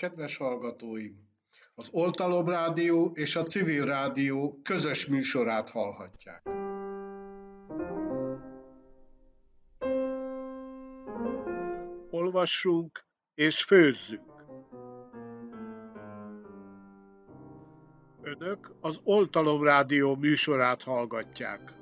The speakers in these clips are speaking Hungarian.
Kedves hallgatóim! Az Oltalom Rádió és a Civil Rádió közös műsorát hallhatják. Olvassunk és főzzünk! Önök az Oltalom Rádió műsorát hallgatják.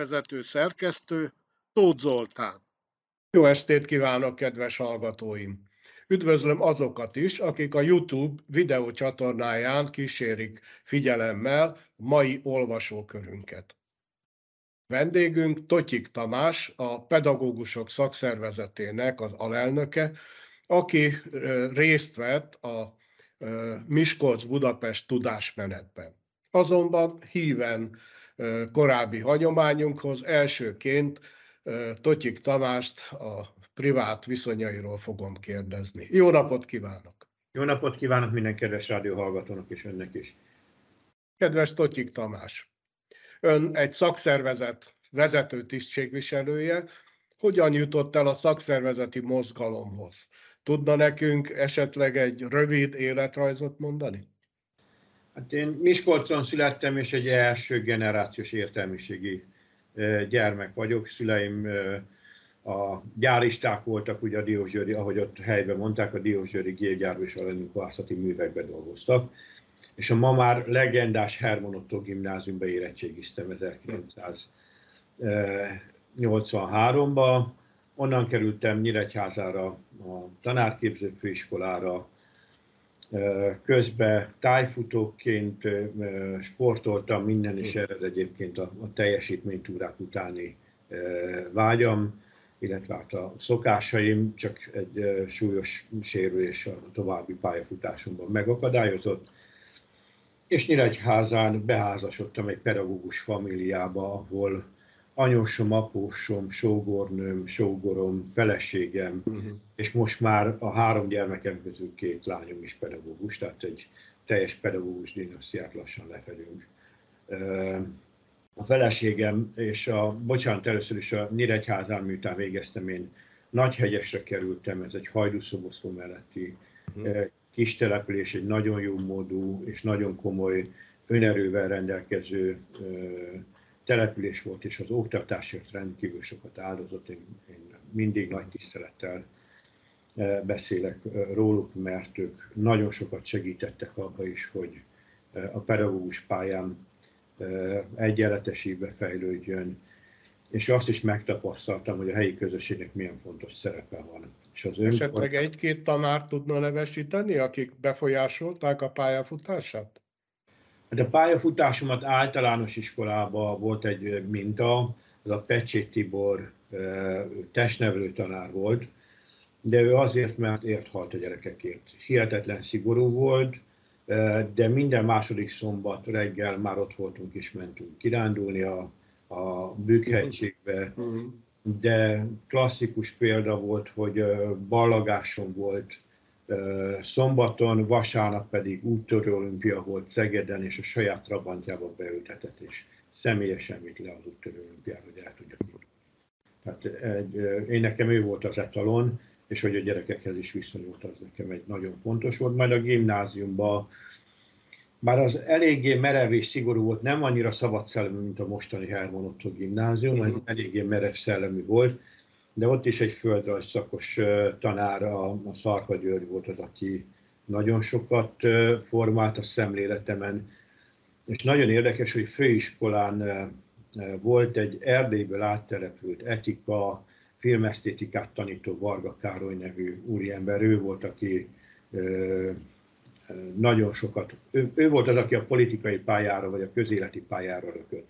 Műsorvezető szerkesztő Tóth Zoltán. Jó estét kívánok, kedves hallgatóim! Üdvözlöm azokat is, akik a YouTube videócsatornáján kísérik figyelemmel mai olvasókörünket. Vendégünk Totyik Tamás, a Pedagógusok Szakszervezetének az alelnöke, aki részt vett a Miskolc-Budapest tudásmenetben. Azonban híven korábbi hagyományunkhoz. Elsőként Totyik Tamást a privát viszonyairól fogom kérdezni. Jó napot kívánok! Jó napot kívánok minden kedves rádióhallgatónak és önnek is. Kedves Totyik Tamás! Ön egy szakszervezet vezető tisztségviselője. Hogyan jutott el a szakszervezeti mozgalomhoz? Tudna nekünk esetleg egy rövid életrajzot mondani? Hát én Miskolcon születtem, és egy első generációs értelmiségi gyermek vagyok. Szüleim a gyáristák voltak, ugye a Diózsőri, ahogy ott helyben mondták, a Diózsőri gépgyárban és a kohászati művekben dolgoztak. És a ma már legendás Herman Otto gimnáziumba érettségiztem 1983-ba. Onnan kerültem Nyíregyházára, a tanárképző főiskolára, Közben tájfutóként sportoltam, minden is ered egyébként a, a teljesítménytúrák utáni vágyam, illetve hát a szokásaim, csak egy súlyos sérülés a további pályafutásomban megakadályozott. És Nyíregyházán beházasodtam egy pedagógus familiába, ahol anyósom, apósom, sógornőm, sógorom, feleségem, uh-huh. és most már a három gyermekem közül két lányom is pedagógus, tehát egy teljes pedagógus dinasztiát lassan lefedünk. A feleségem, és a, bocsánat, először is a Nyíregyházán, miután végeztem, én Nagyhegyesre kerültem, ez egy hajdúszoboszló melletti uh-huh. kis település, egy nagyon jó módú és nagyon komoly önerővel rendelkező település volt, és az oktatásért rendkívül sokat áldozott. Én, én mindig nagy tisztelettel eh, beszélek eh, róluk, mert ők nagyon sokat segítettek abba is, hogy eh, a pedagógus pályám egyenletesítve fejlődjön, és azt is megtapasztaltam, hogy a helyi közösségnek milyen fontos szerepe van. És az Esetleg egy-két tanár tudna nevesíteni, akik befolyásolták a pályafutását? Hát pályafutásomat általános iskolában volt egy minta, az a Pecsét Tibor testnevelő tanár volt, de ő azért, mert ért halt a gyerekekért. Hihetetlen szigorú volt, de minden második szombat reggel már ott voltunk és mentünk kirándulni a, a Bükkhegységbe, de klasszikus példa volt, hogy ballagáson volt Szombaton, vasárnap pedig úttörő olimpia volt Szegeden, és a saját trabantjába beültetett, és személyesen vitt le az úttörő olimpiára, hogy el tudja Tehát egy, én nekem ő volt az etalon, és hogy a gyerekekhez is viszonyult, az nekem egy nagyon fontos volt. Majd a gimnáziumban, bár az eléggé merev és szigorú volt, nem annyira szabad szellemű, mint a mostani Herman Otto gimnázium, uh-huh. eléggé merev szellemű volt, de ott is egy földrajz szakos tanár, a, a Szarka György volt az, aki nagyon sokat formált a szemléletemen, és nagyon érdekes, hogy főiskolán volt egy Erdélyből áttelepült etika, filmesztétikát tanító Varga Károly nevű úriember, ő volt, aki nagyon sokat, ő, ő volt az, aki a politikai pályára vagy a közéleti pályára rökött.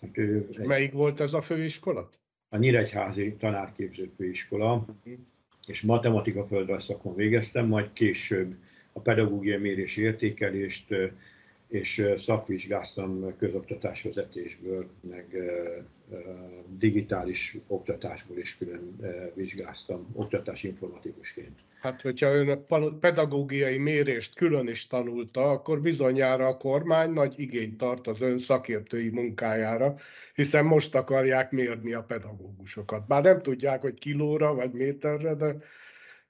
Hát ő. Melyik volt ez a főiskola? A Nyíregyházi tanárképző főiskola, és matematika földrajz szakon végeztem, majd később a pedagógiai mérés értékelést, és szakvizsgáztam közoktatásvezetésből, meg digitális oktatásból is külön vizsgáztam, oktatási informatikusként. Hát, hogyha ön a pedagógiai mérést külön is tanulta, akkor bizonyára a kormány nagy igényt tart az ön szakértői munkájára, hiszen most akarják mérni a pedagógusokat. Bár nem tudják, hogy kilóra vagy méterre, de,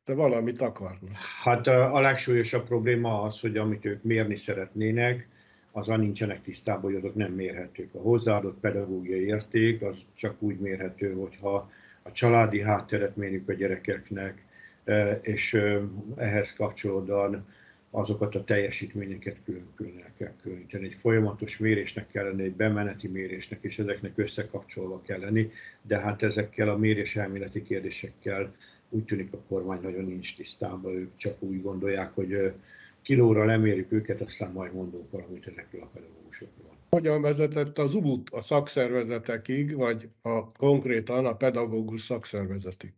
de valamit akarnak. Hát a legsúlyosabb probléma az, hogy amit ők mérni szeretnének, azon nincsenek tisztában, hogy azok nem mérhetők. A hozzáadott pedagógiai érték az csak úgy mérhető, hogyha a családi hátteret mérjük a gyerekeknek, és ehhez kapcsolódóan azokat a teljesítményeket külön-külön el kell különíteni. Egy folyamatos mérésnek kell lenni, egy bemeneti mérésnek, és ezeknek összekapcsolva kell lenni, de hát ezekkel a mérés elméleti kérdésekkel úgy tűnik a kormány nagyon nincs tisztában, ők csak úgy gondolják, hogy kilóra lemérjük őket, aztán majd mondunk valamit ezekről a pedagógusokról. Hogyan vezetett az UBUT a szakszervezetekig, vagy a, konkrétan a pedagógus szakszervezetig?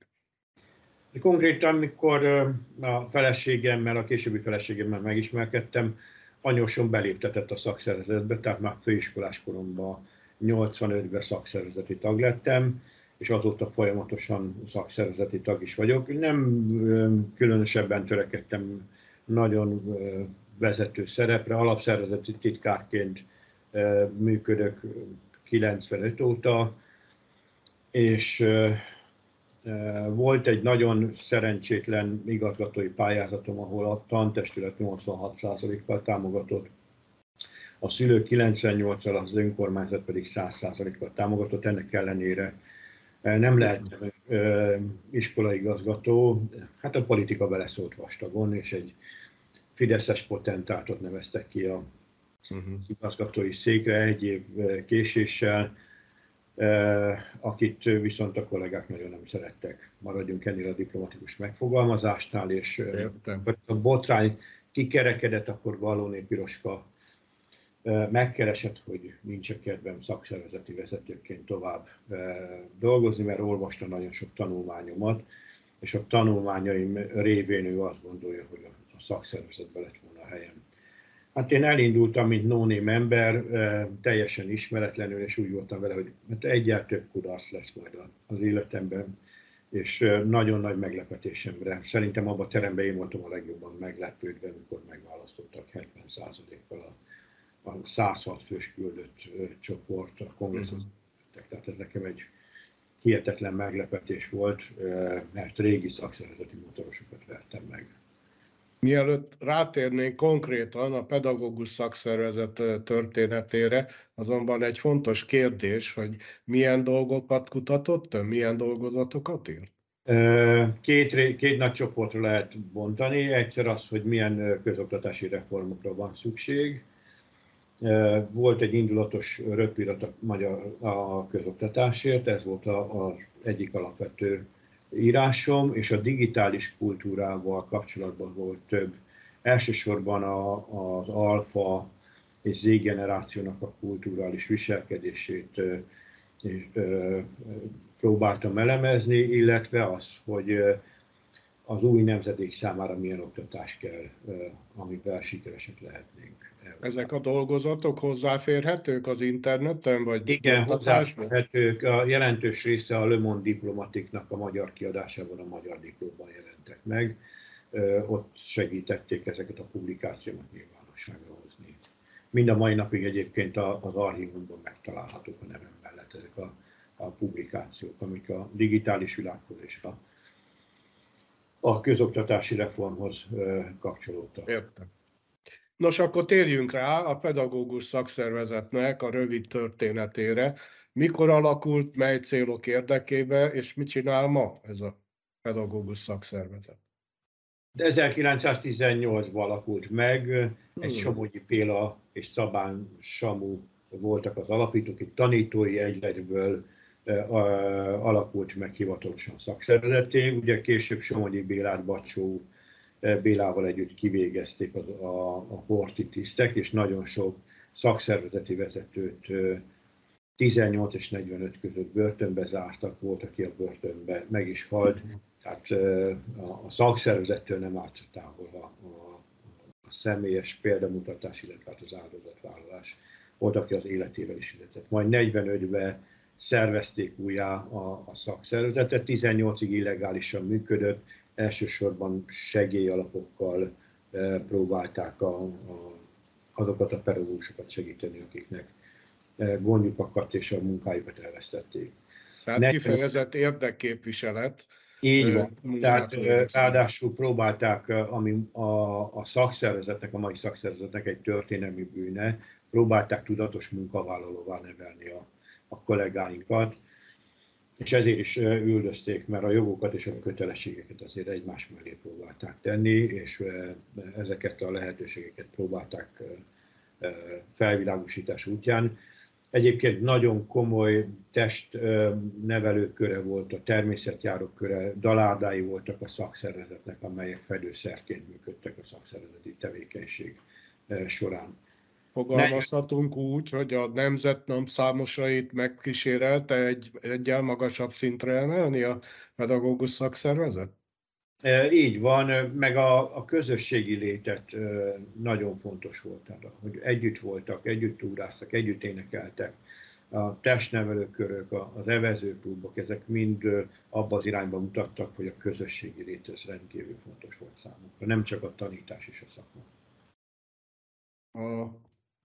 Konkrétan, mikor a feleségemmel, a későbbi feleségemmel megismerkedtem, anyósom beléptetett a szakszervezetbe, tehát már főiskolás koromban 85-ben szakszervezeti tag lettem, és azóta folyamatosan szakszervezeti tag is vagyok. Nem különösebben törekedtem nagyon vezető szerepre. Alapszervezeti titkárként működök 95 óta, és volt egy nagyon szerencsétlen igazgatói pályázatom, ahol a tantestület 86%-kal támogatott, a szülő 98-al, az önkormányzat pedig 100%-kal támogatott, ennek ellenére nem lehet iskolaigazgató, hát a politika beleszólt vastagon, és egy Fideszes potentátot neveztek ki a uh-huh. igazgatói székre egy év késéssel, akit viszont a kollégák nagyon nem szerettek. Maradjunk ennél a diplomatikus megfogalmazásnál, és Értem. a botrány kikerekedett, akkor Galóné Piroska megkeresett, hogy nincs kedvem szakszervezeti vezetőként tovább dolgozni, mert olvasta nagyon sok tanulmányomat, és a tanulmányaim révén ő azt gondolja, hogy a szakszervezetben lett volna a helyem. Hát én elindultam, mint no ember, teljesen ismeretlenül, és úgy voltam vele, hogy hát egyáltalán több kudarc lesz majd az életemben, és nagyon nagy meglepetésemre. Szerintem abban a teremben én voltam a legjobban meglepődve, amikor megválasztottak 70%-kal a, a 106 fős küldött csoport a kongresszus. Uh-huh. Tehát ez nekem egy hihetetlen meglepetés volt, mert régi szakszervezeti motorosokat vertem meg. Mielőtt rátérnénk konkrétan a pedagógus szakszervezet történetére, azonban egy fontos kérdés, hogy milyen dolgokat kutatott, milyen dolgozatokat írt? Két, két nagy csoportra lehet bontani. Egyszer az, hogy milyen közoktatási reformokra van szükség. Volt egy indulatos röpirat a magyar a közoktatásért, ez volt az egyik alapvető írásom, és a digitális kultúrával kapcsolatban volt több. Elsősorban a, az alfa és Z generációnak a kulturális viselkedését és, ö, próbáltam elemezni, illetve az, hogy az új nemzedék számára milyen oktatás kell, amivel sikeresek lehetnénk. Ezek a dolgozatok hozzáférhetők az interneten, vagy Igen, hozzáférhetők. A jelentős része a Le Monde Diplomatiknak a magyar kiadásában a magyar diplomban jelentek meg. Ott segítették ezeket a publikációkat nyilvánosságra hozni. Mind a mai napig egyébként az archívumban megtalálhatók a nevem mellett ezek a, a publikációk, amik a digitális világhoz és a, a közoktatási reformhoz kapcsolódtak. Értem. Nos, akkor térjünk rá a pedagógus szakszervezetnek a rövid történetére. Mikor alakult, mely célok érdekébe, és mit csinál ma ez a pedagógus szakszervezet? De 1918-ban alakult meg, egy hmm. Somogyi Péla és Szabán Samu voltak az alapítók, egy tanítói egyletből alakult meg hivatalosan szakszervezeté. Ugye később Somogyi Bélát Bacsó Bélával együtt kivégezték a, a, a horti tisztek, és nagyon sok szakszervezeti vezetőt 18 és 45 között börtönbe zártak, volt, aki a börtönbe meg is halt, tehát a szakszervezettől nem állt távol a, a, a személyes példamutatás, illetve hát az áldozatvállalás volt, aki az életével is fizetett. Majd 45-ben szervezték újjá a, a szakszervezetet, 18-ig illegálisan működött, elsősorban segélyalapokkal e, próbálták a, a, azokat a pedagógusokat segíteni, akiknek e, gondjuk akadt és a munkájukat elvesztették. Tehát ne, kifejezett érdekképviselet. Így van. Tehát ráadásul próbálták, ami a, a szakszervezetnek, a mai szakszervezetnek egy történelmi bűne, próbálták tudatos munkavállalóvá nevelni a, a kollégáinkat, és ezért is üldözték, mert a jogokat és a kötelességeket azért egymás mellé próbálták tenni, és ezeket a lehetőségeket próbálták felvilágosítás útján. Egyébként nagyon komoly testnevelőköre volt, a természetjárók köre, dalárdái voltak a szakszervezetnek, amelyek fedőszerként működtek a szakszervezeti tevékenység során. Fogalmazhatunk úgy, hogy a nemzetnam számosait megkísérelte egy egyel magasabb szintre emelni a pedagógus szakszervezet? Így van, meg a, a közösségi létet nagyon fontos volt, hogy együtt voltak, együtt túráztak, együtt énekeltek. A testnevelőkörök, az evezőklubok, ezek mind abba az irányba mutattak, hogy a közösségi lét ez rendkívül fontos volt számukra, nem csak a tanítás és a szakma. A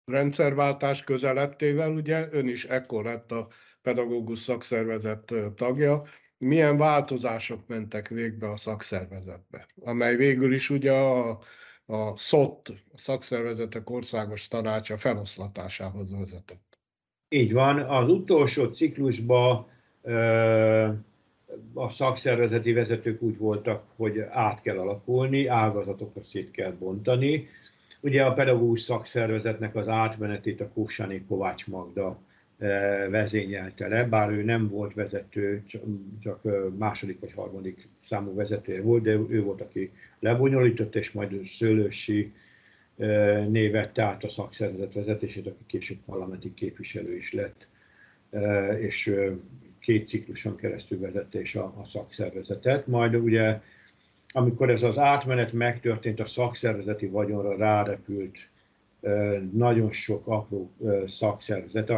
rendszerváltás közelettével ugye ön is ekkor lett a pedagógus szakszervezet tagja. Milyen változások mentek végbe a szakszervezetbe, amely végül is ugye a, a SZOT, a Szakszervezetek Országos Tanácsa feloszlatásához vezetett. Így van, az utolsó ciklusban a szakszervezeti vezetők úgy voltak, hogy át kell alakulni, ágazatokat szét kell bontani, Ugye a pedagógus szakszervezetnek az átmenetét a Kósáné Kovács Magda eh, vezényelte le, bár ő nem volt vezető, csak eh, második vagy harmadik számú vezetője volt, de ő volt, aki lebonyolított, és majd Szőlősi eh, névette át a szakszervezet vezetését, aki később parlamenti képviselő is lett, és két cikluson keresztül vezette is a, a szakszervezetet. Majd ugye amikor ez az átmenet megtörtént, a szakszervezeti vagyonra rárepült nagyon sok apró szakszervezet.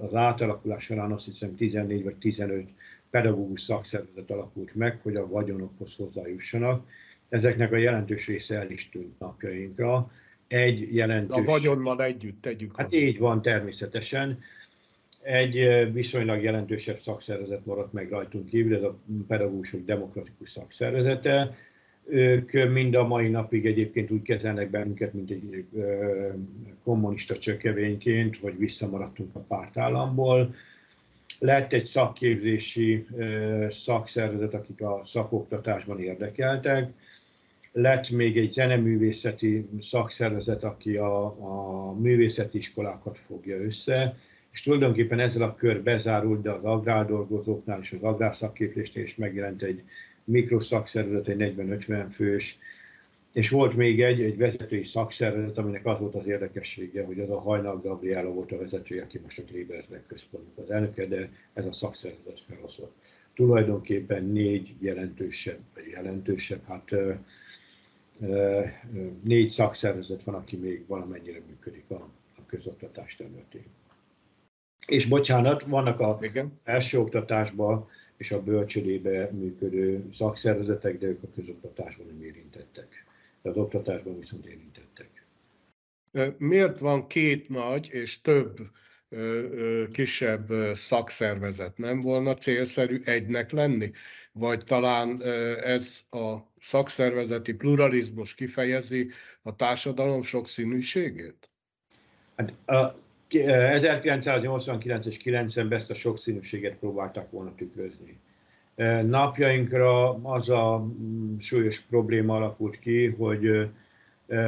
Az átalakulás során azt hiszem 14 vagy 15 pedagógus szakszervezet alakult meg, hogy a vagyonokhoz hozzájussanak. Ezeknek a jelentős része el is tűnt napjainkra. Egy jelentős... A vagyonnal együtt tegyük. Hát így van természetesen. Egy viszonylag jelentősebb szakszervezet maradt meg rajtunk kívül, ez a pedagógusok demokratikus szakszervezete ők mind a mai napig egyébként úgy kezelnek bennünket, mint egy kommunista csökevényként, hogy visszamaradtunk a pártállamból. Lett egy szakképzési szakszervezet, akik a szakoktatásban érdekeltek. Lett még egy zeneművészeti szakszervezet, aki a, a művészeti iskolákat fogja össze, és tulajdonképpen ezzel a kör bezárult, de az agrárdolgozóknál és az agrárszakképzésnél is megjelent egy mikroszakszervezet, egy 40-50 fős, és volt még egy, egy vezetői szakszervezet, aminek az volt az érdekessége, hogy az a Hajnal Gabriela volt a vezetője, aki most a Kleberznek központnak az elnöke, de ez a szakszervezet felosztott. Tulajdonképpen négy jelentősebb, jelentősebb, hát négy szakszervezet van, aki még valamennyire működik a, a közoktatás területén. És bocsánat, vannak a Igen. első oktatásban és a bölcsödébe működő szakszervezetek, de ők a közoktatásban nem érintettek. De az oktatásban viszont érintettek. Miért van két nagy és több kisebb szakszervezet? Nem volna célszerű egynek lenni? Vagy talán ez a szakszervezeti pluralizmus kifejezi a társadalom sokszínűségét? Hát a 1989 és 90-ben ezt a sokszínűséget próbáltak volna tükrözni. Napjainkra az a mm, súlyos probléma alakult ki, hogy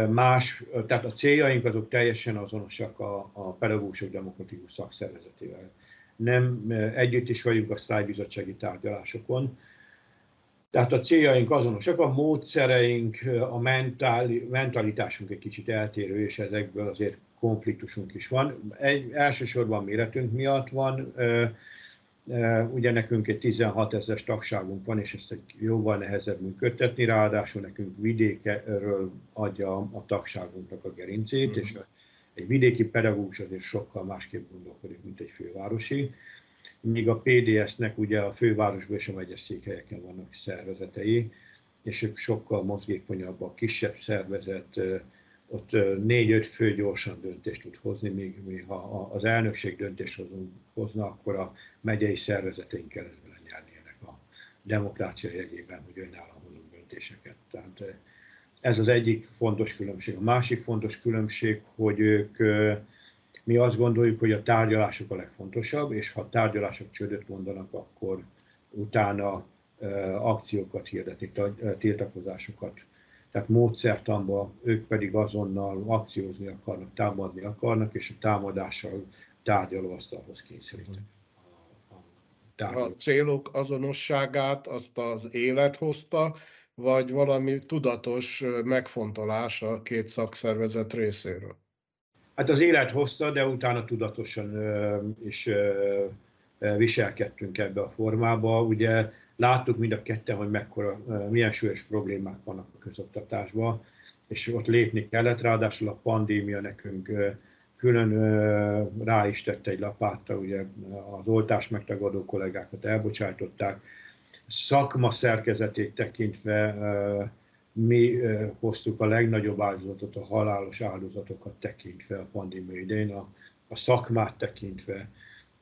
más, tehát a céljaink azok teljesen azonosak a, a pedagógusok demokratikus szakszervezetével. Nem együtt is vagyunk a sztrájbizottsági tárgyalásokon, tehát a céljaink azonosak, a módszereink, a mentalitásunk egy kicsit eltérő, és ezekből azért konfliktusunk is van. Egy, elsősorban méretünk miatt van. Ugye nekünk egy 16 ezeres tagságunk van, és ezt egy jóval nehezebb működtetni, ráadásul nekünk vidékről adja a tagságunknak a gerincét, mm. és egy vidéki pedagógus azért sokkal másképp gondolkodik, mint egy fővárosi. Míg a PDS-nek ugye a fővárosban és a megyes székhelyeken vannak szervezetei, és ők sokkal mozgékonyabbak, kisebb szervezet, ott négy-öt fő gyorsan döntést tud hozni, míg, míg ha az elnökség döntést hozna, akkor a megyei szervezeteink keresztül nyernének a demokrácia jegyében, hogy önállóan hozunk döntéseket. Tehát ez az egyik fontos különbség. A másik fontos különbség, hogy ők, mi azt gondoljuk, hogy a tárgyalások a legfontosabb, és ha tárgyalások csődöt mondanak, akkor utána akciókat hirdetni, tiltakozásokat tehát módszertanban ők pedig azonnal akciózni akarnak, támadni akarnak, és a támadással tárgyalóasztalhoz kényszeríteni. A, a célok azonosságát azt az élet hozta, vagy valami tudatos megfontolás a két szakszervezet részéről? Hát az élet hozta, de utána tudatosan is viselkedtünk ebbe a formába. Ugye láttuk mind a ketten, hogy mekkora, milyen súlyos problémák vannak a közoktatásban, és ott lépni kellett, ráadásul a pandémia nekünk külön rá is tette egy lapáttal, ugye az oltást megtagadó kollégákat elbocsájtották. Szakma szerkezetét tekintve mi hoztuk a legnagyobb áldozatot, a halálos áldozatokat tekintve a pandémia idején, a, a szakmát tekintve,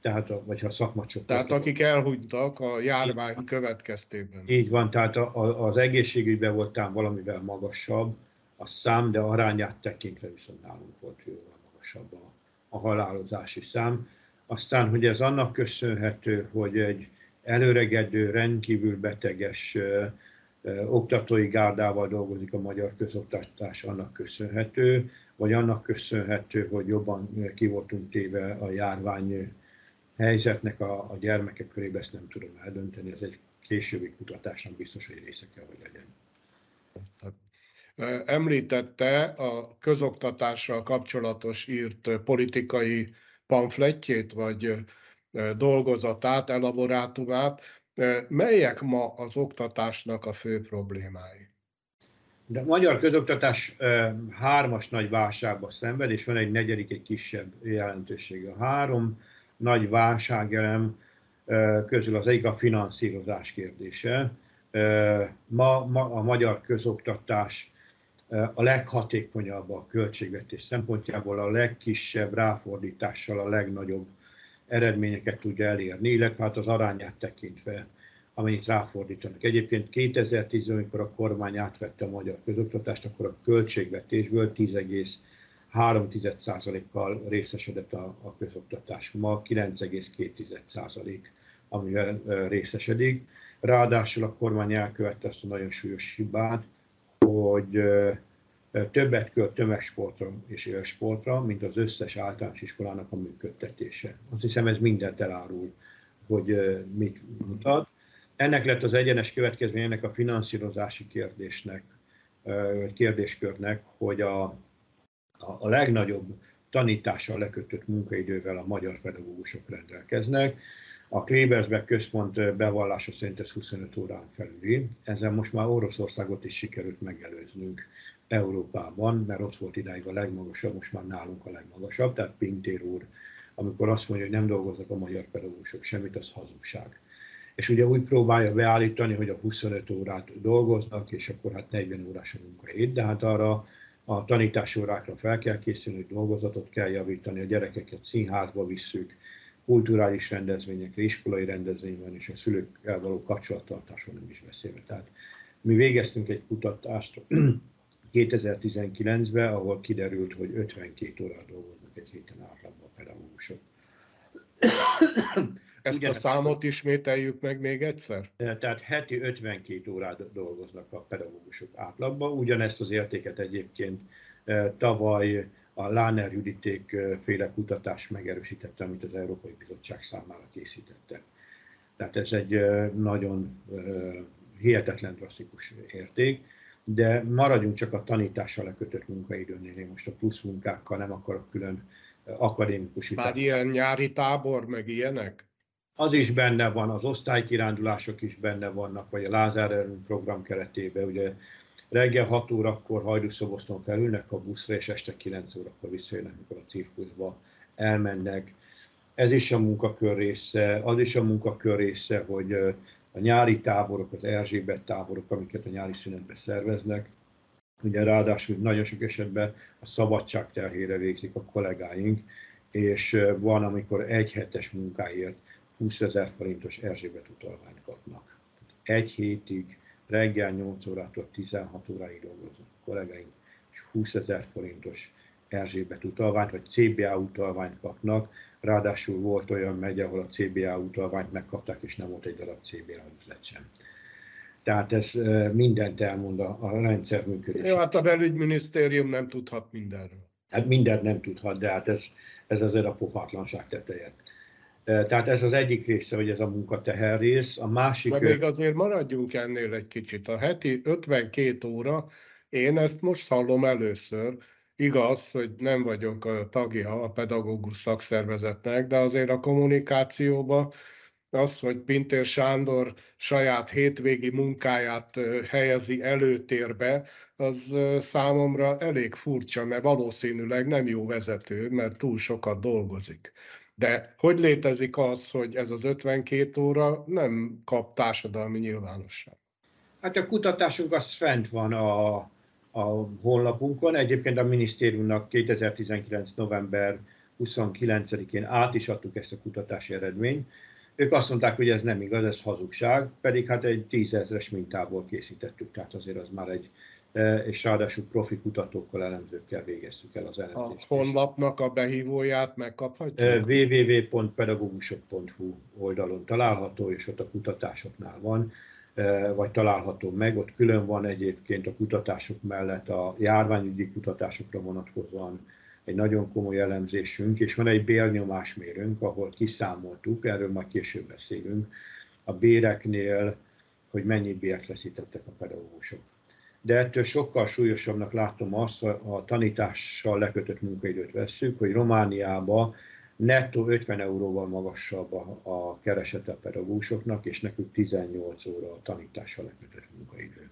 tehát, a, vagy ha szakmacsok. Tehát akik elhunytak a járvány így, következtében. Így van, tehát a, a, az egészségügyben voltál valamivel magasabb a szám, de arányát tekintve viszont nálunk volt jóval magasabb a, a halálozási szám. Aztán, hogy ez annak köszönhető, hogy egy előregedő, rendkívül beteges ö, ö, oktatói gárdával dolgozik a magyar közoktatás, annak köszönhető, vagy annak köszönhető, hogy jobban ki voltunk téve a járvány helyzetnek a, a gyermekek körében ezt nem tudom eldönteni, ez egy későbbi kutatásnak biztos, hogy része kell, hogy legyen. Említette a közoktatással kapcsolatos írt politikai pamfletjét, vagy dolgozatát, elaborátumát. Melyek ma az oktatásnak a fő problémái? De a magyar közoktatás hármas nagy válságba szenved, és van egy negyedik, egy kisebb jelentősége. A három nagy válságelem közül az egyik a finanszírozás kérdése. Ma, ma a magyar közoktatás a leghatékonyabb a költségvetés szempontjából, a legkisebb ráfordítással a legnagyobb eredményeket tudja elérni, illetve hát az arányát tekintve, amennyit ráfordítanak. Egyébként 2010 amikor a kormány átvette a magyar közoktatást, akkor a költségvetésből 10, 3,1%-kal részesedett a, a közoktatás. Ma 9,2% amivel részesedik. Ráadásul a kormány elkövette azt a nagyon súlyos hibát, hogy többet költ tömegsportra és élsportra, mint az összes általános iskolának a működtetése. Azt hiszem ez mindent elárul, hogy mit mutat. Ennek lett az egyenes következmény ennek a finanszírozási kérdésnek, kérdéskörnek, hogy a a legnagyobb tanítással lekötött munkaidővel a magyar pedagógusok rendelkeznek. A Klebersbeck központ bevallása szerint ez 25 órán felüli. Ezzel most már Oroszországot is sikerült megelőznünk Európában, mert ott volt idáig a legmagasabb, most már nálunk a legmagasabb, tehát Pintér úr, amikor azt mondja, hogy nem dolgoznak a magyar pedagógusok semmit, az hazugság. És ugye úgy próbálja beállítani, hogy a 25 órát dolgoznak, és akkor hát 40 órás a munkahét, de hát arra a tanítási órákra fel kell készülni, dolgozatot kell javítani, a gyerekeket színházba visszük, kulturális rendezvényekre, iskolai rendezvényben és a szülőkkel való kapcsolattartáson nem is beszélve. Tehát mi végeztünk egy kutatást 2019-ben, ahol kiderült, hogy 52 órát dolgoznak egy héten átlagban a pedagógusok. Ezt Ugyan, a számot ismételjük meg még egyszer? Tehát heti 52 órát dolgoznak a pedagógusok átlagban. Ugyanezt az értéket egyébként tavaly a Láner Juditék féle kutatás megerősítette, amit az Európai Bizottság számára készítette. Tehát ez egy nagyon hihetetlen drasztikus érték, de maradjunk csak a tanítással lekötött munkaidőnél. Én most a plusz munkákkal nem akarok külön akadémikus Már ilyen nyári tábor, meg ilyenek? Az is benne van, az osztálykirándulások is benne vannak, vagy a Lázár program keretében, ugye reggel 6 órakor Hajdúszoboszton felülnek a buszra, és este 9 órakor visszajönnek, amikor a cirkuszba elmennek. Ez is a munkakör része, az is a munkakör része, hogy a nyári táborok, az Erzsébet táborok, amiket a nyári szünetben szerveznek, ugye ráadásul nagyon sok esetben a szabadság terhére végzik a kollégáink, és van, amikor egy hetes munkáért 20 ezer forintos Erzsébet utalványt kapnak. Egy hétig, reggel 8 órától 16 óráig dolgoznak kollégáink, és 20 ezer forintos Erzsébet utalványt, vagy CBA utalványt kapnak. Ráadásul volt olyan megy, ahol a CBA utalványt megkapták, és nem volt egy darab CBA üzlet sem. Tehát ez mindent elmond a, a rendszer működésére. Jó, hát a belügyminisztérium nem tudhat mindenről. Hát mindent nem tudhat, de hát ez, ez azért a pofátlanság teteje. Tehát ez az egyik része, hogy ez a munkateher rész. A másik... De még azért maradjunk ennél egy kicsit. A heti 52 óra, én ezt most hallom először, Igaz, hogy nem vagyok a tagja a pedagógus szakszervezetnek, de azért a kommunikációban az, hogy Pintér Sándor saját hétvégi munkáját helyezi előtérbe, az számomra elég furcsa, mert valószínűleg nem jó vezető, mert túl sokat dolgozik. De hogy létezik az, hogy ez az 52 óra nem kap társadalmi nyilvánosság? Hát a kutatásunk az fent van a, a honlapunkon. Egyébként a minisztériumnak 2019. november 29-én át is adtuk ezt a kutatási eredményt. Ők azt mondták, hogy ez nem igaz, ez hazugság, pedig hát egy tízezres mintából készítettük, tehát azért az már egy, és ráadásul profi kutatókkal, elemzőkkel végeztük el az elemzést. A honlapnak a behívóját megkaphatjuk? E, www.pedagogusok.hu oldalon található, és ott a kutatásoknál van, e, vagy található meg. Ott külön van egyébként a kutatások mellett a járványügyi kutatásokra vonatkozóan egy nagyon komoly elemzésünk, és van egy bérnyomásmérőnk, ahol kiszámoltuk, erről majd később beszélünk, a béreknél, hogy mennyi bért veszítettek a pedagógusok. De ettől sokkal súlyosabbnak látom azt, ha a tanítással lekötött munkaidőt vesszük, hogy Romániában nettó 50 euróval magasabb a, a keresete a pedagógusoknak, és nekük 18 óra a tanítással lekötött munkaidő.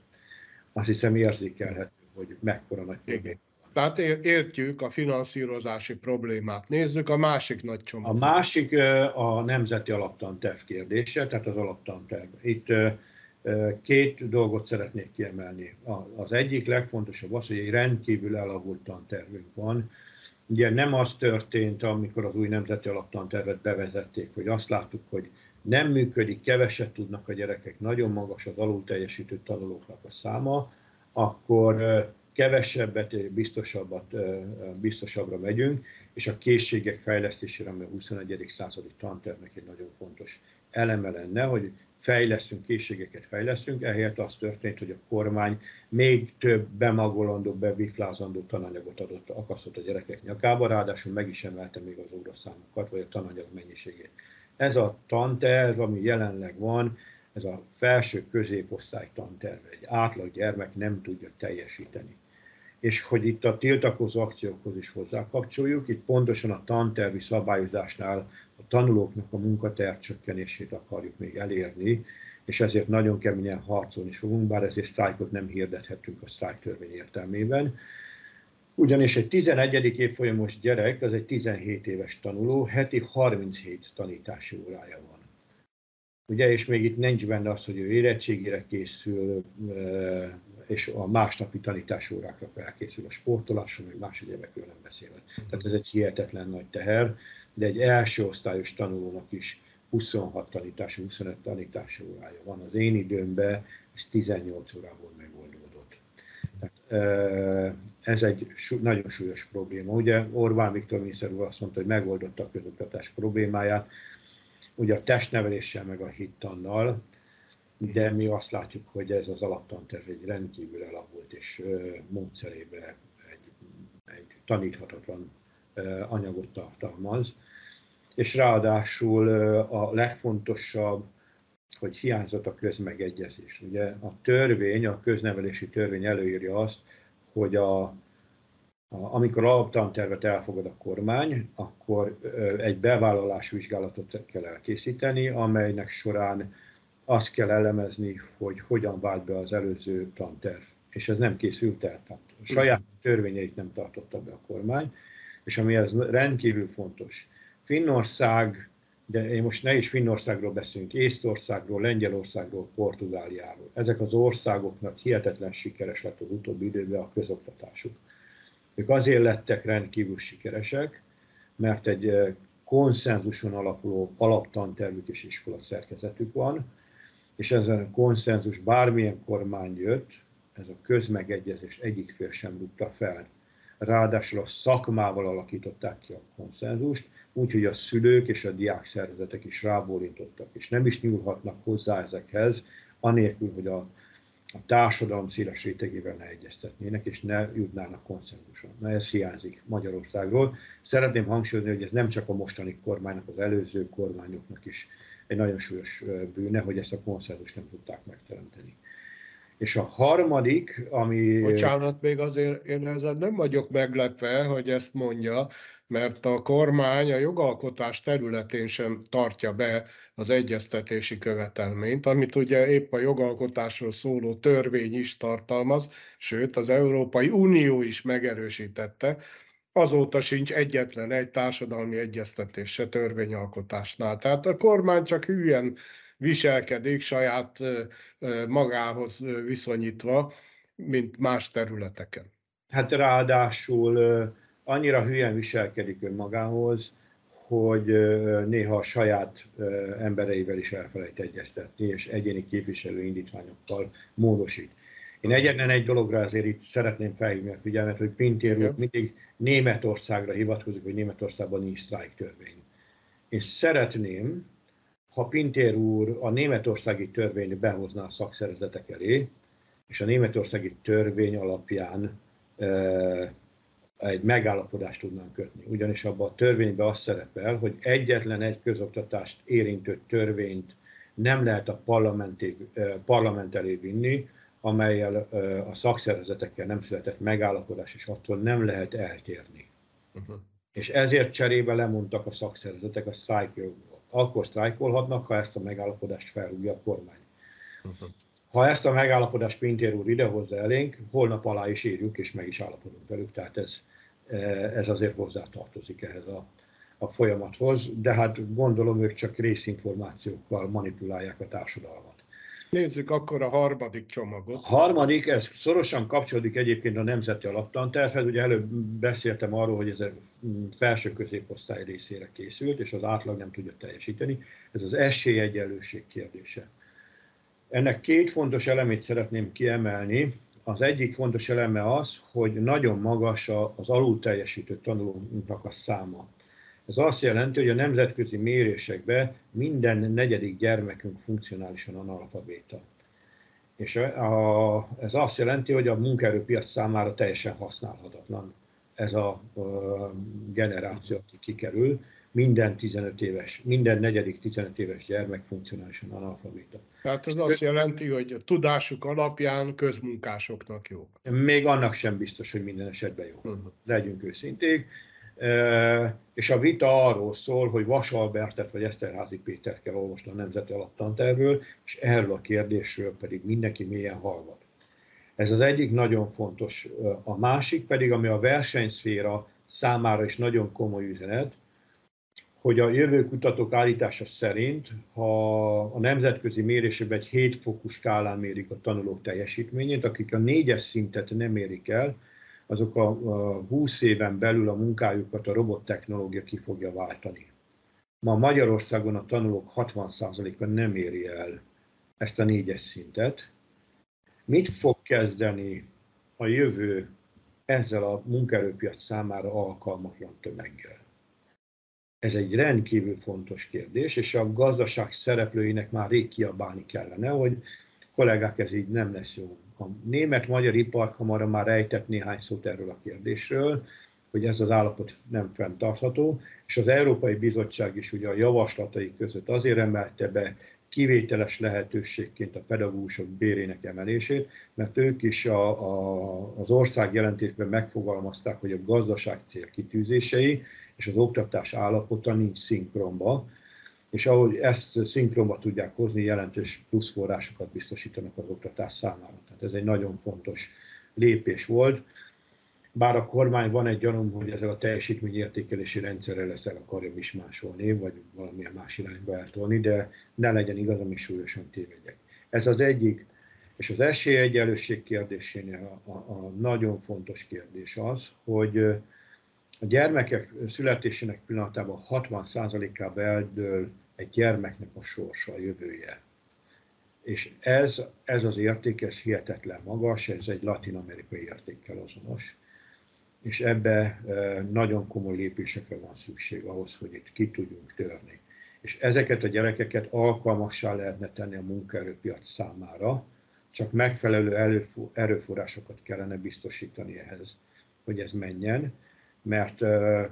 Azt hiszem érzékelhető, hogy mekkora nagy probléma tehát értjük a finanszírozási problémát. Nézzük a másik nagy csomag. A másik a nemzeti alaptanterv kérdése, tehát az alaptanterv. Itt két dolgot szeretnék kiemelni. Az egyik legfontosabb az, hogy egy rendkívül elavult tantervünk van. Ugye nem az történt, amikor az új nemzeti alaptantervet bevezették, hogy azt láttuk, hogy nem működik, keveset tudnak a gyerekek, nagyon magas az alul teljesítő tanulóknak a száma, akkor kevesebbet, biztosabbat, biztosabbra megyünk, és a készségek fejlesztésére, ami a 21. századi tantervnek egy nagyon fontos eleme lenne, hogy fejlesztünk, készségeket fejlesztünk, ehelyett az történt, hogy a kormány még több bemagolandó, bebiflázandó tananyagot adott, akasztott a gyerekek nyakába, ráadásul meg is emelte még az óraszámokat, vagy a tananyag mennyiségét. Ez a tanterv, ami jelenleg van, ez a felső középosztály tanterve, egy átlag gyermek nem tudja teljesíteni. És hogy itt a tiltakozó akciókhoz is hozzákapcsoljuk, itt pontosan a tantervi szabályozásnál tanulóknak a munkaterv csökkenését akarjuk még elérni, és ezért nagyon keményen harcolni fogunk, bár ezért sztrájkot nem hirdethetünk a sztrájktörvény értelmében. Ugyanis egy 11. évfolyamos gyerek, az egy 17 éves tanuló, heti 37 tanítási órája van ugye, és még itt nincs benne az, hogy ő érettségére készül, és a másnapi tanítási órákra felkészül a sportolásra, még más egyébekről nem beszélve. Tehát ez egy hihetetlen nagy teher, de egy első osztályos tanulónak is 26 tanítási, 25 tanítási órája van. Az én időmben ez 18 órából megoldódott. Tehát, ez egy nagyon súlyos probléma. Ugye Orbán Viktor miniszter úr azt mondta, hogy megoldotta a közoktatás problémáját, ugye a testneveléssel meg a hittannal, de mi azt látjuk, hogy ez az alaptanterv egy rendkívül elavult és módszerébe egy, egy taníthatatlan anyagot tartalmaz, és ráadásul a legfontosabb, hogy hiányzott a közmegegyezés. Ugye a törvény, a köznevelési törvény előírja azt, hogy a amikor alaptantervet elfogad a kormány, akkor egy bevállalás vizsgálatot kell elkészíteni, amelynek során azt kell elemezni, hogy hogyan vált be az előző tanterv. És ez nem készült el, tehát saját törvényeit nem tartotta be a kormány, és ami ez rendkívül fontos. Finnország, de én most ne is Finnországról beszélünk, Észtországról, Lengyelországról, Portugáliáról. Ezek az országoknak hihetetlen sikeres lett az utóbbi időben a közoktatásuk. Ők azért lettek rendkívül sikeresek, mert egy konszenzuson alapuló alaptantervük és iskola szerkezetük van, és ezen a konszenzus bármilyen kormány jött, ez a közmegegyezés egyik fél sem rúgta fel. Ráadásul a szakmával alakították ki a konszenzust, úgyhogy a szülők és a diák szervezetek is rábólintottak, és nem is nyúlhatnak hozzá ezekhez, anélkül, hogy a a társadalom széles rétegével ne egyeztetnének, és ne jutnának konszenzuson. Na ez hiányzik Magyarországról. Szeretném hangsúlyozni, hogy ez nem csak a mostani kormánynak, az előző kormányoknak is egy nagyon súlyos bűne, hogy ezt a konszenzust nem tudták megteremteni. És a harmadik, ami... Bocsánat, még azért én ezzel nem vagyok meglepve, hogy ezt mondja, mert a kormány a jogalkotás területén sem tartja be az egyeztetési követelményt, amit ugye épp a jogalkotásról szóló törvény is tartalmaz, sőt az Európai Unió is megerősítette, azóta sincs egyetlen egy társadalmi egyeztetés se törvényalkotásnál. Tehát a kormány csak hülyen viselkedik saját magához viszonyítva, mint más területeken. Hát ráadásul annyira hülyen viselkedik önmagához, hogy néha a saját embereivel is elfelejt egyeztetni, és egyéni képviselő indítványokkal módosít. Én egyetlen egy dologra azért itt szeretném felhívni a figyelmet, hogy Pintér úr mindig Németországra hivatkozik, hogy Németországban nincs sztrájk törvény. És szeretném, ha Pintér úr a németországi törvényt behozná a szakszervezetek elé, és a németországi törvény alapján egy megállapodást tudnánk kötni. Ugyanis abban a törvényben az szerepel, hogy egyetlen egy közoktatást érintő törvényt nem lehet a parlament elé vinni, amelyel a szakszervezetekkel nem született megállapodás, és attól nem lehet eltérni. Uh-huh. És ezért cserébe lemondtak a szakszervezetek a sztrájkjogból. Akkor sztrájkolhatnak, ha ezt a megállapodást felrúgja a kormány. Uh-huh. Ha ezt a megállapodást Pintér úr idehozza elénk, holnap alá is írjuk, és meg is állapodunk velük, tehát ez, ez azért hozzátartozik ehhez a, a folyamathoz, de hát gondolom ők csak részinformációkkal manipulálják a társadalmat. Nézzük akkor a harmadik csomagot. A harmadik, ez szorosan kapcsolódik egyébként a Nemzeti Alaptantervhez. Ugye előbb beszéltem arról, hogy ez a felső középosztály részére készült, és az átlag nem tudja teljesíteni. Ez az esélyegyenlőség kérdése. Ennek két fontos elemét szeretném kiemelni. Az egyik fontos eleme az, hogy nagyon magas az alul teljesítő tanulóknak a száma. Ez azt jelenti, hogy a nemzetközi mérésekben minden negyedik gyermekünk funkcionálisan analfabéta. És a, ez azt jelenti, hogy a munkaerőpiac számára teljesen használhatatlan ez a, a generáció, aki kikerül minden 15 éves, minden negyedik 15 éves gyermek funkcionálisan analfabéta. Tehát ez azt jelenti, hogy a tudásuk alapján közmunkásoknak jó. Még annak sem biztos, hogy minden esetben jó. Uh-huh. Legyünk őszinték. És a vita arról szól, hogy Vasalbertet vagy Eszterházi Pétert kell olvasni a Nemzeti Alaptantervről, és erről a kérdésről pedig mindenki mélyen hallgat. Ez az egyik nagyon fontos. A másik pedig, ami a versenyszféra számára is nagyon komoly üzenet, hogy a jövő kutatók állítása szerint, ha a nemzetközi mérésében egy 7 fokú skálán mérik a tanulók teljesítményét, akik a négyes szintet nem érik el, azok a, 20 éven belül a munkájukat a robottechnológia ki fogja váltani. Ma Magyarországon a tanulók 60%-a nem éri el ezt a négyes szintet. Mit fog kezdeni a jövő ezzel a munkaerőpiac számára alkalmatlan tömeggel? Ez egy rendkívül fontos kérdés, és a gazdaság szereplőinek már rég kiabálni kellene, hogy kollégák, ez így nem lesz jó. A német-magyar iparkamara már rejtett néhány szót erről a kérdésről. hogy ez az állapot nem fenntartható, és az Európai Bizottság is ugye a javaslatai között azért emelte be kivételes lehetőségként a pedagógusok bérének emelését, mert ők is a, a, az ország jelentésben megfogalmazták, hogy a gazdaság célkitűzései és az oktatás állapota nincs szinkronba, és ahogy ezt szinkronba tudják hozni, jelentős pluszforrásokat biztosítanak az oktatás számára. Tehát ez egy nagyon fontos lépés volt. Bár a kormány van egy gyanúm, hogy ezzel a teljesítményértékelési rendszerrel lesz el akarja is másolni, vagy valamilyen más irányba eltolni, de ne legyen igaz, ami súlyosan tévedjek. Ez az egyik. És az esélyegyenlőség kérdésénél a, a, a nagyon fontos kérdés az, hogy a gyermekek születésének pillanatában 60%-ába eldől egy gyermeknek a sorsa, a jövője. És ez, ez az érték, ez hihetetlen magas, ez egy latin-amerikai értékkel azonos. És ebbe e, nagyon komoly lépésekre van szükség ahhoz, hogy itt ki tudjunk törni. És ezeket a gyerekeket alkalmassá lehetne tenni a munkaerőpiac számára, csak megfelelő erőforrásokat kellene biztosítani ehhez, hogy ez menjen mert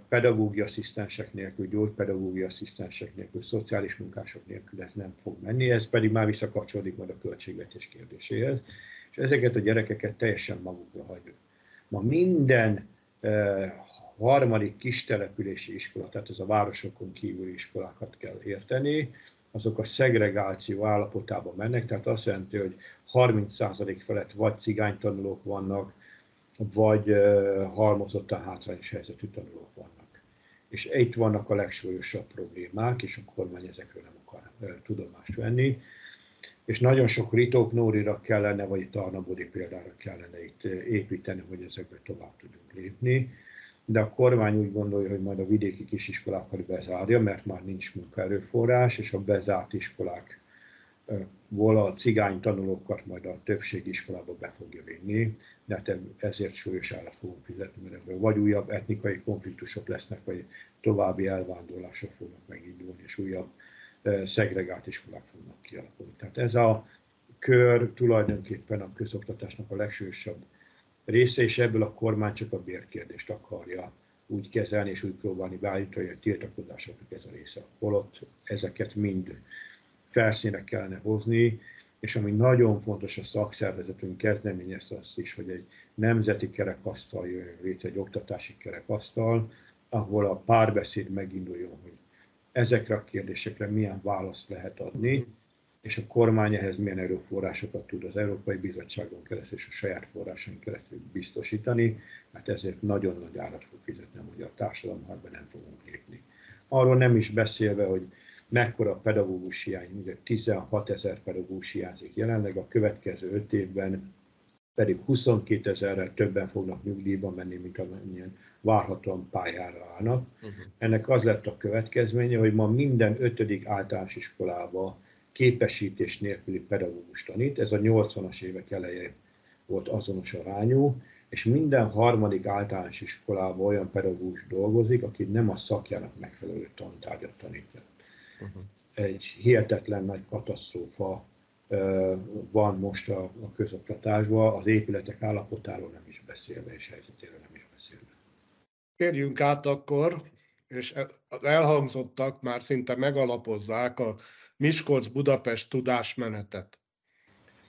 pedagógiai asszisztensek nélkül, gyógypedagógiai asszisztensek nélkül, szociális munkások nélkül ez nem fog menni, ez pedig már visszakapcsolódik majd a költségvetés kérdéséhez, és ezeket a gyerekeket teljesen magukra hagyjuk. Ma minden harmadik kis települési iskola, tehát ez a városokon kívüli iskolákat kell érteni, azok a szegregáció állapotában mennek, tehát azt jelenti, hogy 30% felett vagy cigánytanulók vannak, vagy halmozottan hátrányos helyzetű tanulók vannak. És itt vannak a legsúlyosabb problémák, és a kormány ezekről nem akar tudomást venni. És nagyon sok ritók Nórira kellene, vagy Tarnabodi példára kellene itt építeni, hogy ezekbe tovább tudjunk lépni. De a kormány úgy gondolja, hogy majd a vidéki kisiskolákat bezárja, mert már nincs munkaerőforrás, és a bezárt iskolák a cigány tanulókat majd a többség iskolába be fogja vinni, de ezért súlyos állat fogunk fizetni, mert ebből vagy újabb etnikai konfliktusok lesznek, vagy további elvándorlások fognak megindulni, és újabb szegregált iskolák fognak kialakulni. Tehát ez a kör tulajdonképpen a közoktatásnak a legsősabb része, és ebből a kormány csak a bérkérdést akarja úgy kezelni, és úgy próbálni beállítani, hogy a tiltakozásoknak ez a része. Holott ezeket mind felszínre kellene hozni, és ami nagyon fontos, a szakszervezetünk kezdeményezte azt is, hogy egy nemzeti kerekasztal jöjjön létre, egy oktatási kerekasztal, ahol a párbeszéd meginduljon, hogy ezekre a kérdésekre milyen választ lehet adni, és a kormány ehhez milyen erőforrásokat tud az Európai Bizottságon keresztül és a saját forrásain keresztül biztosítani, mert ezért nagyon nagy árat fog fizetni a magyar társadalom, ha nem fogunk lépni. Arról nem is beszélve, hogy mekkora pedagógus hiány, ugye 16 ezer pedagógus hiányzik jelenleg, a következő 5 évben pedig 22 ezerrel többen fognak nyugdíjba menni, mint amennyien várhatóan pályára állnak. Uh-huh. Ennek az lett a következménye, hogy ma minden ötödik általános iskolába képesítés nélküli pedagógus tanít, ez a 80-as évek elején volt azonos arányú, és minden harmadik általános iskolában olyan pedagógus dolgozik, aki nem a szakjának megfelelő tantárgyat tanítja. Uh-huh. Egy hihetetlen nagy katasztrófa van most a, a közoktatásban, az épületek állapotáról nem is beszélve, és helyzetéről nem is beszélve. Térjünk át akkor, és e, az elhangzottak már szinte megalapozzák a Miskolc-Budapest tudásmenetet.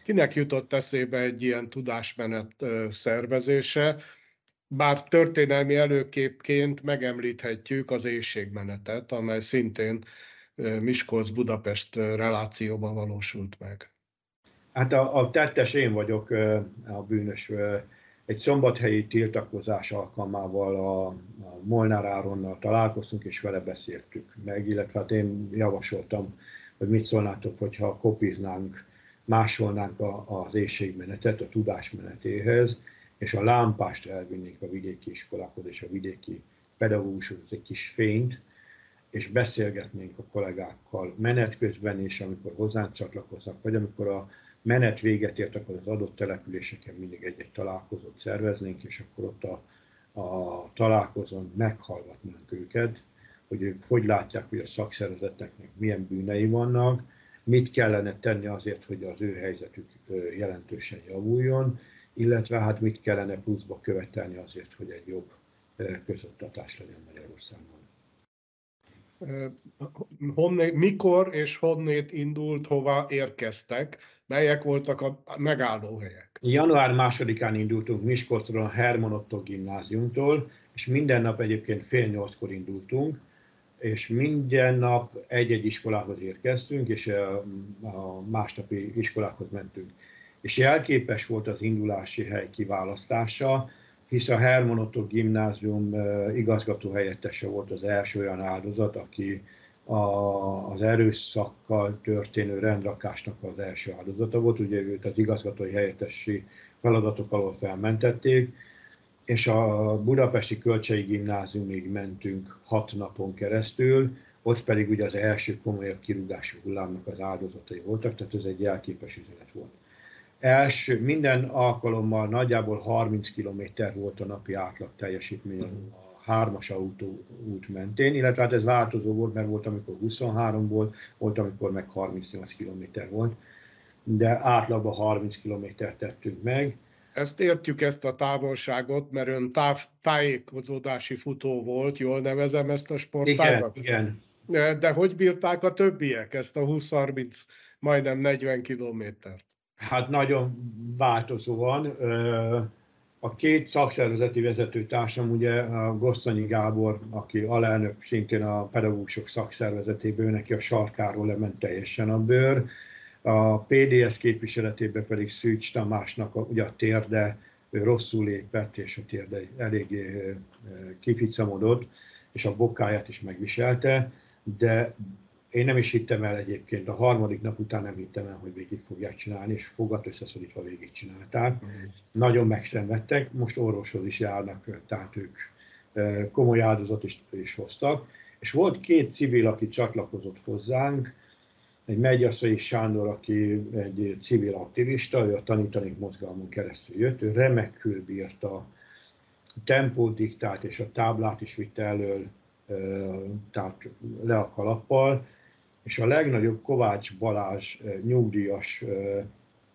Kinek jutott eszébe egy ilyen tudásmenet szervezése? Bár történelmi előképként megemlíthetjük az éjségmenetet, amely szintén Miskolc-Budapest relációban valósult meg? Hát a, a tettes én vagyok a bűnös. Egy szombathelyi tiltakozás alkalmával a, a Molnár Áronnal találkoztunk, és vele beszéltük meg, illetve hát én javasoltam, hogy mit szólnátok, hogyha kopiznánk, másolnánk a, az éjségmenetet a tudásmenetéhez, és a lámpást elvinnénk a vidéki iskolákhoz és a vidéki pedagógusokhoz egy kis fényt, és beszélgetnénk a kollégákkal menet közben is, amikor hozzánk csatlakoznak, vagy amikor a menet véget ért, akkor az adott településeken mindig egy-egy találkozót szerveznénk, és akkor ott a, a találkozón meghallgatnánk őket, hogy ők hogy látják, hogy a szakszervezeteknek milyen bűnei vannak, mit kellene tenni azért, hogy az ő helyzetük jelentősen javuljon, illetve hát mit kellene pluszba követelni azért, hogy egy jobb közoktatás legyen Magyarországon. Honnét, mikor és honnét indult, hova érkeztek? Melyek voltak a megállóhelyek? Január másodikán indultunk Miskolcról a Herman Otto gimnáziumtól, és minden nap egyébként fél nyolckor indultunk, és minden nap egy-egy iskolához érkeztünk, és a másnapi iskolákhoz mentünk. És jelképes volt az indulási hely kiválasztása, hisz a Herman Otto gimnázium igazgató helyettese volt az első olyan áldozat, aki a, az erőszakkal történő rendrakásnak az első áldozata volt. Ugye őt az igazgatói helyettesi feladatok alól felmentették, és a Budapesti Kölcsei Gimnáziumig mentünk hat napon keresztül, ott pedig ugye az első komolyabb kirúgási hullámnak az áldozatai voltak, tehát ez egy jelképes üzenet volt. Els, minden alkalommal nagyjából 30 km volt a napi átlag teljesítmény a hármas autó út mentén, illetve hát ez változó volt, mert volt, amikor 23 volt, volt, amikor meg 38 km volt, de átlagban 30 km tettünk meg. Ezt értjük, ezt a távolságot, mert ön táv, tájékozódási futó volt, jól nevezem ezt a sportágat? Igen, igen. De hogy bírták a többiek ezt a 20-30, majdnem 40 kilométert? Hát nagyon változóan. A két szakszervezeti vezetőtársam, ugye a Gosszanyi Gábor, aki alelnök szintén a pedagógusok szakszervezetéből, neki a sarkáról lement teljesen a bőr. A PDS képviseletében pedig Szűcs Tamásnak a, ugye a térde rosszul lépett, és a térde eléggé kificamodott, és a bokáját is megviselte, de én nem is hittem el egyébként, a harmadik nap után nem hittem el, hogy végig fogják csinálni, és fogat összeszorítva végig csinálták. Mm. Nagyon megszenvedtek, most orvoshoz is járnak, tehát ők komoly áldozat is, is hoztak. És volt két civil, aki csatlakozott hozzánk, egy Megyasszai Sándor, aki egy civil aktivista, ő a Tanítanék mozgalmon keresztül jött, ő remekül bírta a tempót diktált, és a táblát is vitte elől, tehát le a kalappal, és a legnagyobb Kovács Balázs nyugdíjas,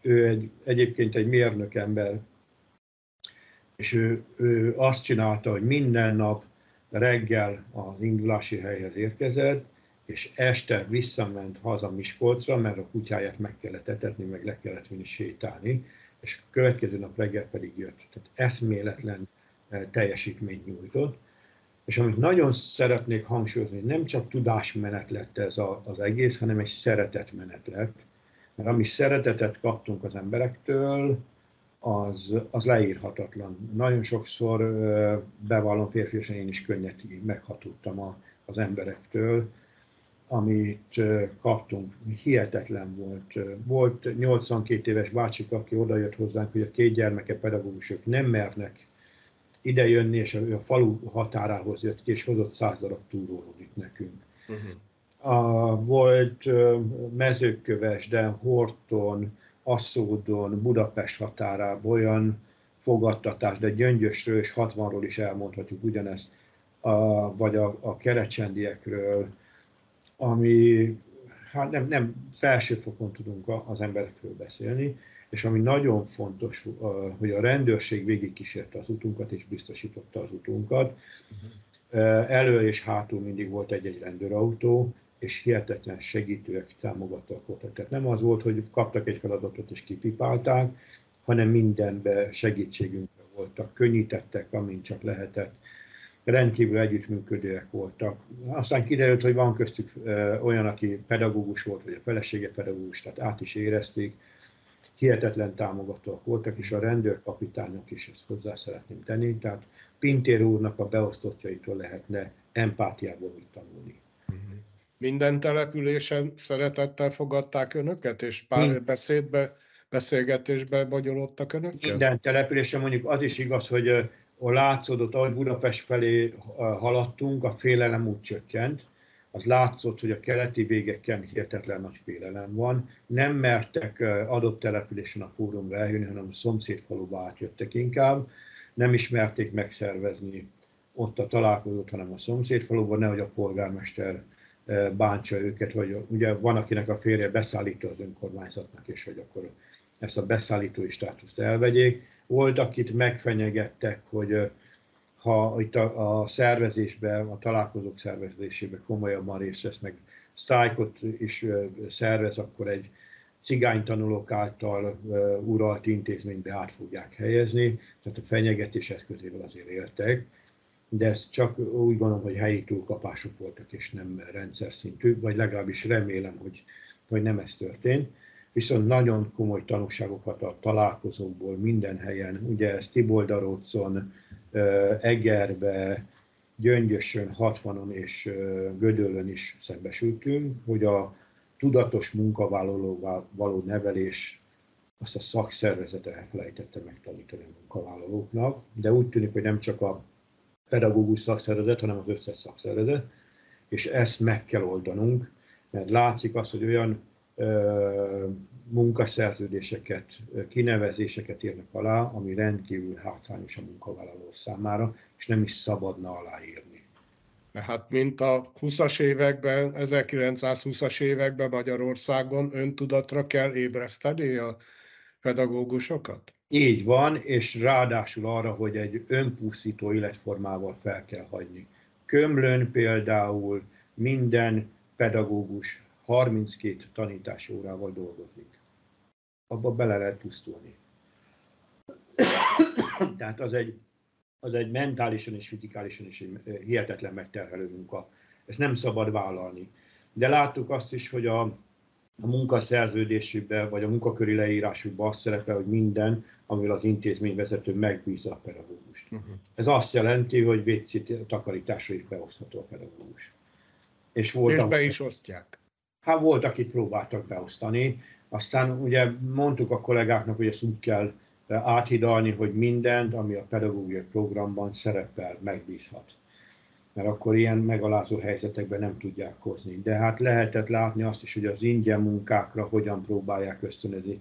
ő egy, egyébként egy mérnök ember, és ő, ő azt csinálta, hogy minden nap reggel az indulási helyhez érkezett, és este visszament haza Miskolcra, mert a kutyáját meg kellett etetni, meg le kellett vinni sétálni, és a következő nap reggel pedig jött. Tehát eszméletlen teljesítményt nyújtott. És amit nagyon szeretnék hangsúlyozni, nem csak tudásmenet lett ez a, az egész, hanem egy szeretetmenet lett. Mert ami szeretetet kaptunk az emberektől, az, az leírhatatlan. Nagyon sokszor bevallom férfiasan én is könnyet meghatudtam a, az emberektől, amit kaptunk, hihetetlen volt. Volt 82 éves bácsik, aki odajött hozzánk, hogy a két gyermeke pedagógusok nem mernek ide jönni, és a, falu határához jött ki, és hozott száz darab túrólódit nekünk. Uh-huh. A, volt mezőköves, de Horton, Asszódon, Budapest határában olyan fogadtatás, de Gyöngyösről és 60-ról is elmondhatjuk ugyanezt, a, vagy a, a kerecsendiekről, ami hát nem, nem felső fokon tudunk az emberekről beszélni, és ami nagyon fontos, hogy a rendőrség végigkísérte az utunkat és biztosította az utunkat. Uh-huh. Elő és hátul mindig volt egy-egy rendőrautó, és hihetetlen segítőek támogattak voltak. Tehát nem az volt, hogy kaptak egy feladatot és kipipálták, hanem mindenbe segítségünkre voltak, könnyítettek, amint csak lehetett, rendkívül együttműködőek voltak. Aztán kiderült, hogy van köztük olyan, aki pedagógus volt, vagy a felesége pedagógus, tehát át is érezték, hihetetlen támogatóak voltak, és a rendőrkapitányok is ezt hozzá szeretném tenni, tehát Pintér úrnak a beosztottjaitól lehetne empátiából mit tanulni. Minden településen szeretettel fogadták önöket, és pár beszédbe, beszélgetésbe bonyolódtak önöket? Minden településen mondjuk az is igaz, hogy a látszódott, ahogy Budapest felé haladtunk, a félelem úgy csökkent, az látszott, hogy a keleti végeken hihetetlen nagy félelem van. Nem mertek adott településen a fórumra eljönni, hanem a szomszéd faluba átjöttek inkább. Nem ismerték megszervezni ott a találkozót, hanem a szomszéd faluban, nehogy a polgármester bántsa őket, vagy ugye van, akinek a férje beszállító az önkormányzatnak, és hogy akkor ezt a beszállítói státuszt elvegyék. Volt, akit megfenyegettek, hogy ha itt a, a szervezésbe, a találkozók szervezésébe komolyabban részt vesz, meg sztrájkot is szervez, akkor egy cigánytanulók által uralt intézménybe át fogják helyezni, tehát a fenyegetés eszközével azért éltek, de ez csak úgy gondolom, hogy helyi túlkapások voltak, és nem rendszer szintű, vagy legalábbis remélem, hogy, hogy nem ez történt. Viszont nagyon komoly tanulságokat a találkozókból minden helyen, ugye ez Tiboldarócon, Egerbe, Gyöngyösön, 60-on és Gödöllön is szembesültünk, hogy a tudatos munkavállalóval való nevelés azt a szakszervezete elfelejtette megtanítani a munkavállalóknak, de úgy tűnik, hogy nem csak a pedagógus szakszervezet, hanem az összes szakszervezet, és ezt meg kell oldanunk, mert látszik az, hogy olyan munkaszerződéseket, kinevezéseket írnak alá, ami rendkívül hátrányos a munkavállaló számára, és nem is szabadna aláírni. Hát mint a 20-as években, 1920-as években Magyarországon öntudatra kell ébreszteni a pedagógusokat? Így van, és ráadásul arra, hogy egy önpusztító életformával fel kell hagyni. Kömlön például minden pedagógus 32 tanítási órával dolgozik. Abba bele lehet pusztulni. Tehát az egy, az egy mentálisan és fizikálisan is egy hihetetlen megterhelő munka. Ezt nem szabad vállalni. De láttuk azt is, hogy a a munkaszerződésében vagy a munkaköri leírásukban azt szerepel, hogy minden, amivel az intézményvezető megbízza a pedagógust. Uh-huh. Ez azt jelenti, hogy WC takarításra is beosztható a pedagógus. És, volt, és be is osztják. Hát volt, akit próbáltak beosztani. Aztán ugye mondtuk a kollégáknak, hogy ezt úgy kell áthidalni, hogy mindent, ami a pedagógiai programban szerepel, megbízhat mert akkor ilyen megalázó helyzetekben nem tudják hozni. De hát lehetett látni azt is, hogy az ingyen munkákra hogyan próbálják ösztönözni,